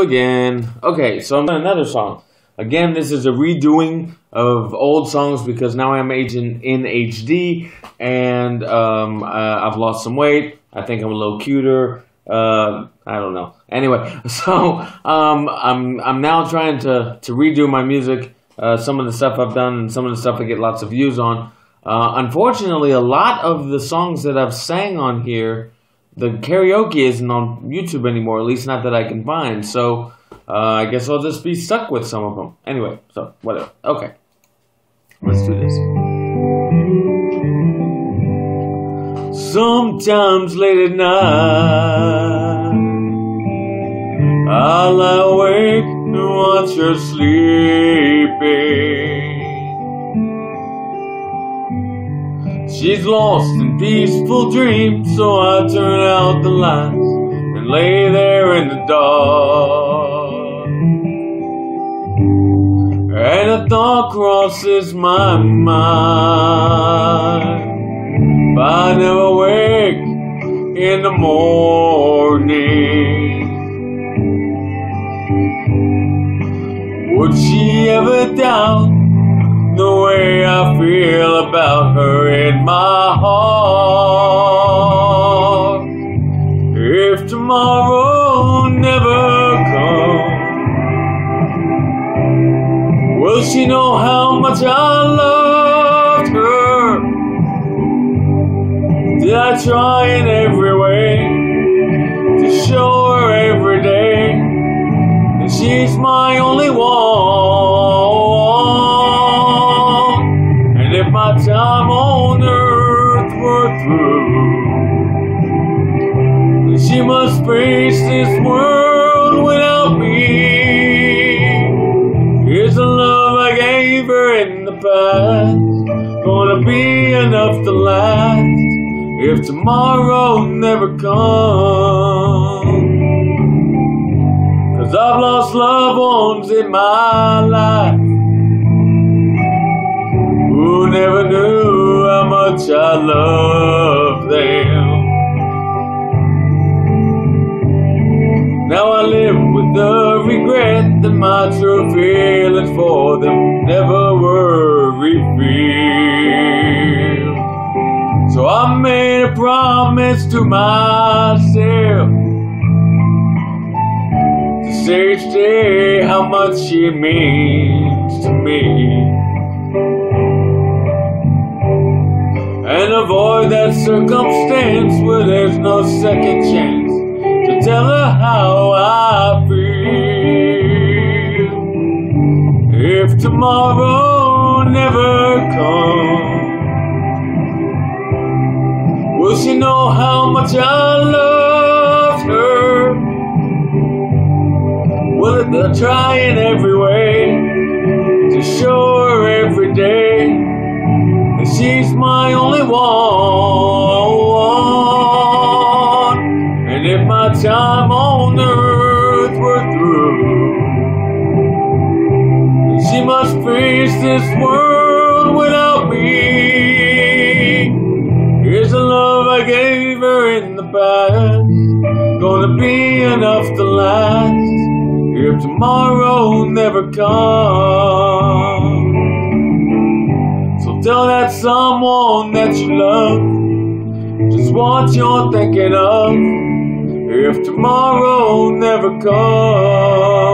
again. Okay, so I'm doing another song. Again, this is a redoing of old songs because now I'm aging in HD and um, uh, I've lost some weight. I think I'm a little cuter. Uh, I don't know. Anyway, so um, I'm I'm now trying to to redo my music. Uh, some of the stuff I've done and some of the stuff I get lots of views on. Uh, unfortunately, a lot of the songs that I've sang on here the karaoke isn't on YouTube anymore, at least not that I can find. So uh, I guess I'll just be stuck with some of them. Anyway, so whatever. Okay, let's do this. Sometimes late at night, I'll awake and watch her sleeping. She's lost in peaceful dreams, so I turn out the lights and lay there in the dark. And a thought crosses my mind. If I never wake in the morning, would she ever doubt? The way I feel about her in my heart. If tomorrow never comes, will she know how much I loved her? Did I try in every way to show her every day that she's my only one? Must face this world without me. Is the love I gave her in the past gonna be enough to last if tomorrow never comes? Cause I've lost loved ones in my life who never knew how much I loved the regret that my true feelings for them never were revealed. So I made a promise to myself to say each day how much she means to me. and avoid that circumstance where there's no second chance to tell her how I tomorrow never comes, will she know how much I love her? Will it try in every way to show her every day? That she's my only one. Enough to last if tomorrow never comes. So tell that someone that you love just what you're thinking of if tomorrow never comes.